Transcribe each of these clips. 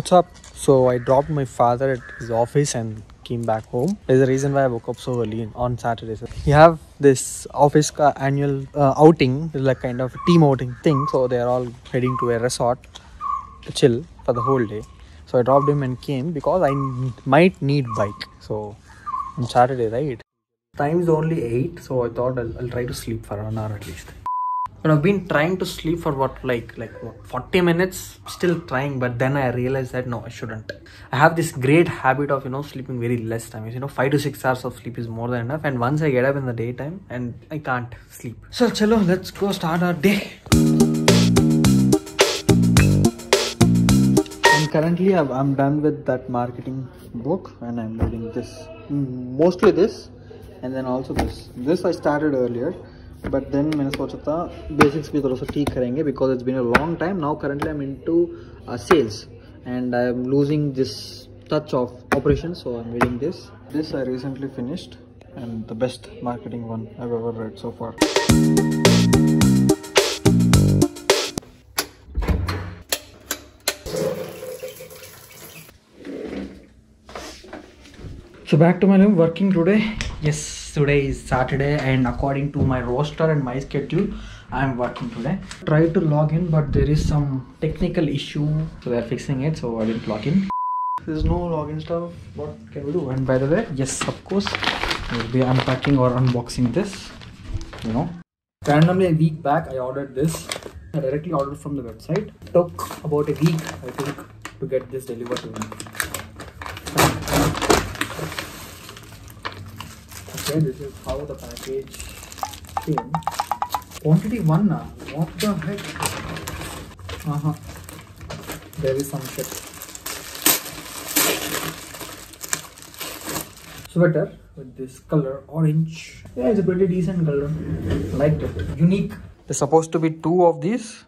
What's up? So I dropped my father at his office and came back home. There's a reason why I woke up so early on saturday so We have this office annual uh, outing, like kind of team outing thing. So they're all heading to a resort to chill for the whole day. So I dropped him and came because I might need bike. So on Saturday, right? Time is only 8, so I thought I'll, I'll try to sleep for an hour at least. But I've been trying to sleep for what like like what 40 minutes, still trying, but then I realized that no, I shouldn't. I have this great habit of you know sleeping very less time. You know, five to six hours of sleep is more than enough. And once I get up in the daytime and I can't sleep. So chalo, let's go start our day. And currently I'm done with that marketing book and I'm reading this. Mostly this and then also this. This I started earlier. But then मैंने सोचा था basics भी थोड़ा सा ठीक करेंगे because it's been a long time now currently I am into sales and I am losing this touch of operation so I am reading this this I recently finished and the best marketing one I ever read so far so back to my room working today yes today is Saturday and according to my roster and my schedule, I am working today. Try to log in but there is some technical issue so they're fixing it so I didn't log in. There's no login stuff. What can we do? And by the way, yes, of course, we'll be unpacking or unboxing this. You know. Randomly a week back I ordered this. I directly ordered from the website. Took about a week I think to get this delivered to me. This is how the package came. Quantity one now. What the heck? Uh huh. There is some shit. Sweater with this color orange. Yeah, it's a pretty decent color. Liked it. Unique. There's supposed to be two of these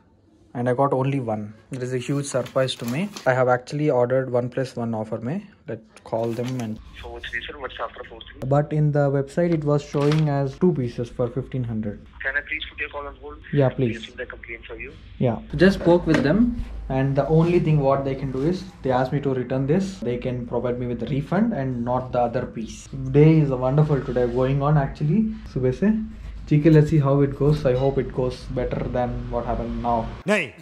and I got only one. There is a huge surprise to me. I have actually ordered one plus one offer me. Let's call them and four three sir. What's after four three? but in the website it was showing as two pieces for 1500 Can I please put your call on hold? Yeah, please. the complaint for you. yeah just spoke with them and the only thing what they can do is they asked me to return this they can provide me with the refund and not the other piece day is wonderful today going on actually subah se ठीक है let's see how it goes i hope it goes better than what happened now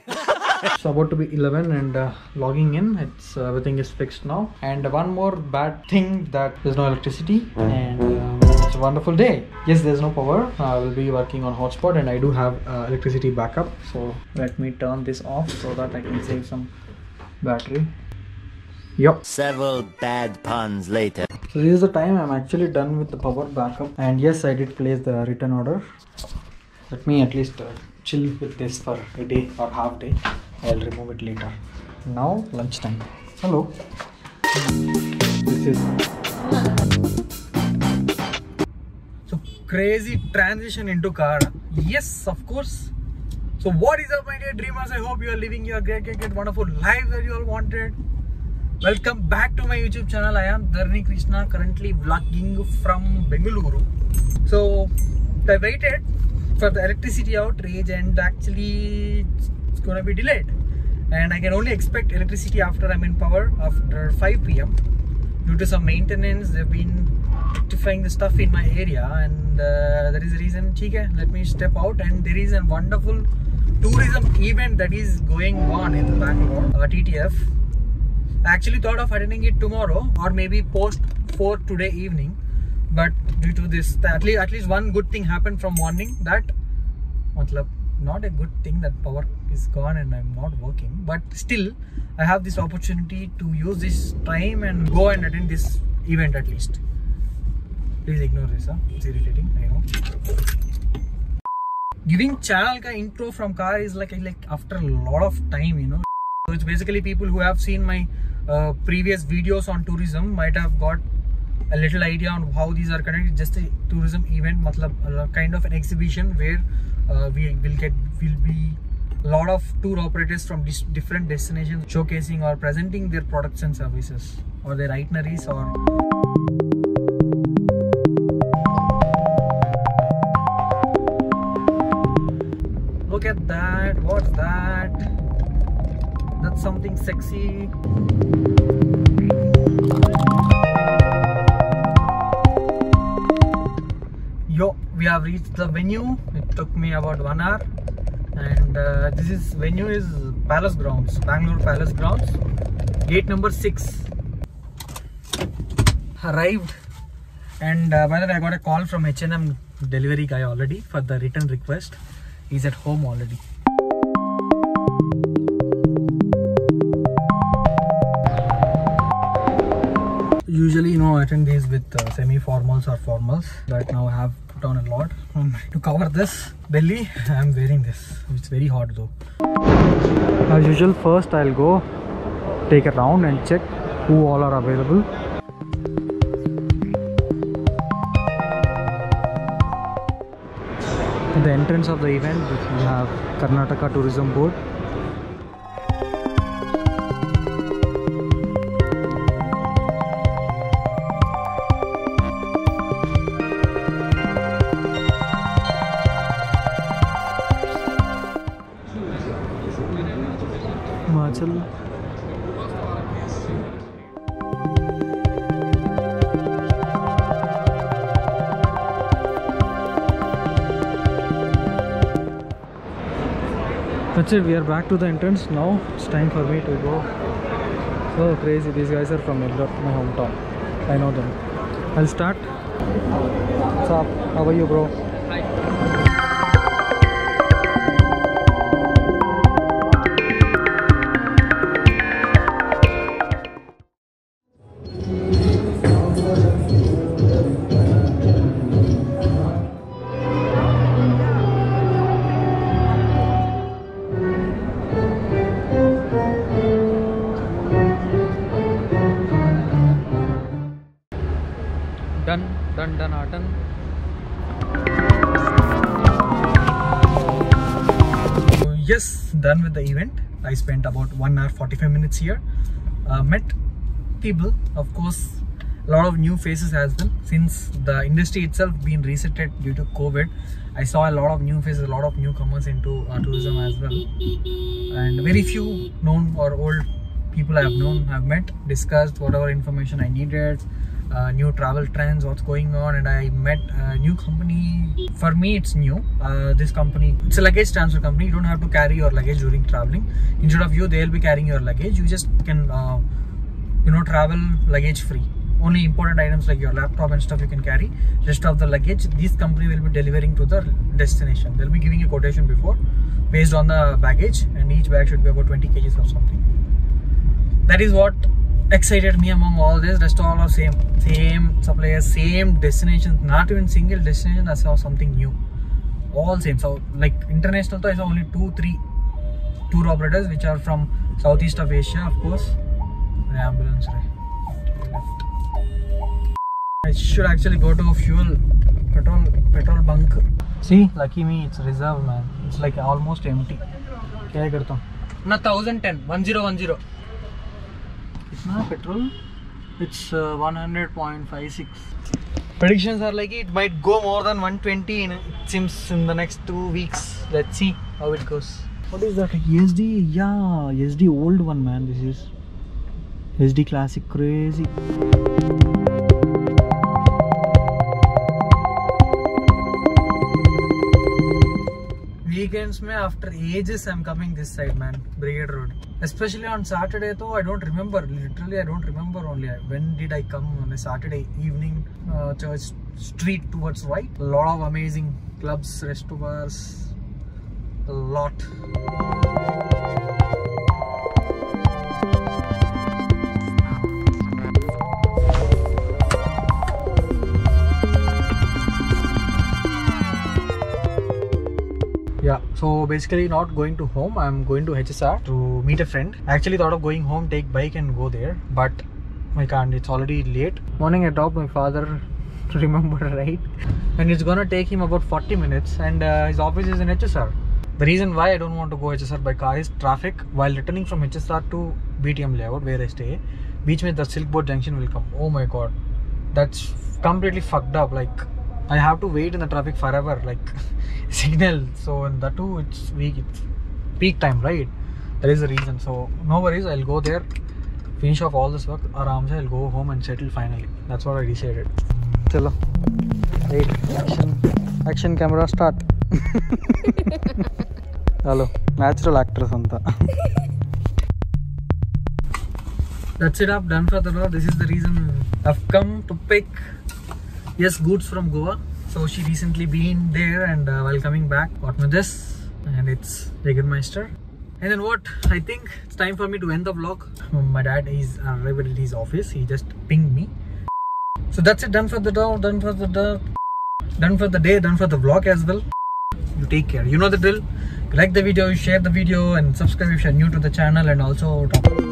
it's about to be 11 and uh, logging in it's uh, everything is fixed now and one more bad thing that there's no electricity and uh, it's a wonderful day yes there's no power i will be working on hotspot and i do have uh, electricity backup so let me turn this off so that i can save some battery yep Several bad puns later. so this is the time i'm actually done with the power backup. And yes i did place the return order. Let me at least uh, chill with this for a day or half day. I'll remove it later. Now lunchtime. Hello. This is so crazy transition into car. Yes of course. So what is up my dear dreamers? I hope you are living your great great, great wonderful life that you all wanted Welcome back to my YouTube channel. I am Dharani Krishna, currently vlogging from Bengaluru. So I waited for the electricity outrage and actually it's gonna be delayed. And I can only expect electricity after I'm in power after 5 pm. Due to some maintenance, they've been rectifying the stuff in my area, and uh, there is a reason. Okay, let me step out, and there is a wonderful tourism event that is going on in Bangalore, uh, TTF. I actually thought of attending it tomorrow or maybe post 4 today evening. But due to this at least at least one good thing happened from morning that matlab, not a good thing that power is gone and I'm not working. But still I have this opportunity to use this time and go and attend this event at least. Please ignore this huh? it's irritating I know. Giving channel ka intro from car is like like after a lot of time you know so it's basically people who have seen my uh, previous videos on tourism might have got a little idea on how these are connected. Just a tourism event matlab kind of an exhibition where uh, we will get will be a lot of tour operators from different destinations showcasing or presenting their products and services or their itineraries or look at that. What's that something sexy. Yo, we have reached the venue. It took me about one hour, and uh, this is venue is Palace Grounds, Bangalore Palace Grounds, gate number six. Arrived, and uh, by the way, I got a call from H&M delivery guy already for the return request. He's at home already. Attend these with uh, semi-formals or formals but now I have put on a lot um, to cover this belly. I'm wearing this. It's very hot though. As usual first I'll go take a round and check who all are available. At the entrance of the event we have Karnataka Tourism Board That's it, we are back to the entrance now. It's time for me to go. So crazy, these guys are from Elliot, my hometown. I know them. I'll start. What's up? How are you, bro? Done, done, done, are done. So, yes, done with the event. I spent about 1 hour 45 minutes here. Uh, met people, of course, a lot of new faces as well. Since the industry itself been resetted due to COVID, I saw a lot of new faces, a lot of newcomers into uh, tourism as well. And very few known or old people I have known have met, discussed whatever information I needed, uh, new travel trends, what's going on, and I met a new company. For me, it's new. Uh, this company, it's a luggage transfer company. You don't have to carry your luggage during traveling. Instead of you, they'll be carrying your luggage. You just can, uh, you know, travel luggage free. Only important items like your laptop and stuff you can carry. Rest of the luggage, this company will be delivering to the destination. They'll be giving a quotation before, based on the baggage, and each bag should be about 20 kgs or something that is what excited me among all this. Rest all are same same suppliers same destinations not even single destination i saw something new. All same. So like international i saw only two three tour operators which are from southeast of asia of course. The ambulance right i should actually go to fuel petrol petrol bunk. See lucky me it's reserved man. It's like almost empty. Kya karta na 1010 1010 no petrol. It's uh, 100.56. Predictions are like it might go more than 120 in, it seems in the next two weeks. Let's see how it goes. What is that? SD? Yeah, SD old one man this is. SD classic crazy. Weekends, mein, after ages, I'm coming this side, man. Brigade Road especially on saturday though i don't remember. Literally i don't remember only. When did i come on a saturday evening uh, church street towards right a lot of amazing clubs restaurants a lot so basically not going to home. I'm going to hsr to meet a friend. I actually thought of going home take bike and go there but i can't. It's already late. Morning i dropped my father. Remember right? And it's gonna take him about 40 minutes and uh, his office is in hsr the reason why i don't want to go hsr by car is traffic. While returning from hsr to btm layout where i stay beach mein the silk board junction will come. Oh my god. That's completely fucked up. Like I have to wait in the traffic forever, like signal. So in that too, it's weak. It's peak time, right? There is a reason. So no worries. I'll go there, finish off all this work. Aram I'll go home and settle finally. That's what I decided. Chalo. Wait. Action. Action camera start. Hello. Natural actress anta. That's it. I've done for the road This is the reason I've come to pick yes goods from Goa. So she recently been there and uh, while coming back got me this and it's Jägermeister. And then what? I think it's time for me to end the vlog. My dad is arrived at his office. He just pinged me. So that's it. Done for the day. Done for the day. Done for the day. Done for the vlog as well. You take care. You know the drill. Like the video, share the video and subscribe if you're new to the channel and also talk.